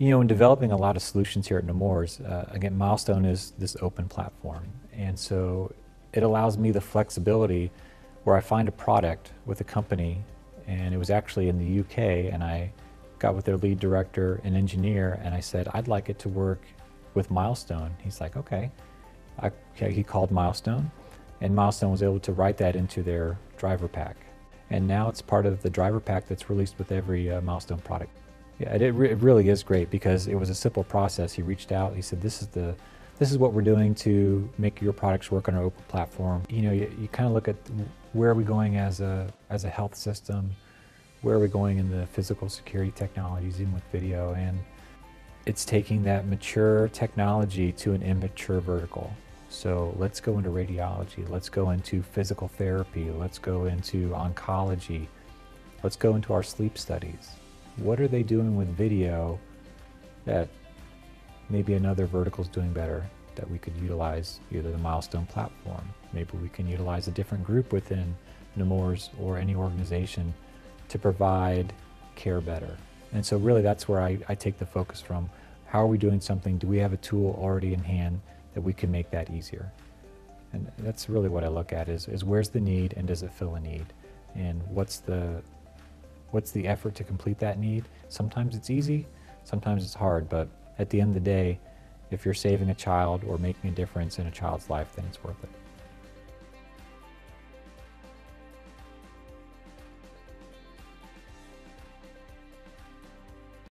You know, in developing a lot of solutions here at Nemours, uh, again, Milestone is this open platform. And so it allows me the flexibility where I find a product with a company, and it was actually in the UK, and I got with their lead director and engineer, and I said, I'd like it to work with Milestone. He's like, okay. I, he called Milestone, and Milestone was able to write that into their driver pack. And now it's part of the driver pack that's released with every uh, Milestone product. Yeah, it, re- it really is great because it was a simple process. He reached out, he said, this is the this is what we're doing to make your products work on our open platform. You know, you, you kind of look at where are we going as a, as a health system, where are we going in the physical security technologies, even with video, and it's taking that mature technology to an immature vertical. So let's go into radiology, let's go into physical therapy, let's go into oncology, let's go into our sleep studies. What are they doing with video that maybe another vertical is doing better that we could utilize either the milestone platform. Maybe we can utilize a different group within Nemours or any organization to provide care better. And so really that's where I, I take the focus from. How are we doing something? Do we have a tool already in hand that we can make that easier? And that's really what I look at is, is where's the need and does it fill a need? And what's the what's the effort to complete that need? Sometimes it's easy, sometimes it's hard, but at the end of the day, if you're saving a child or making a difference in a child's life, then it's worth it.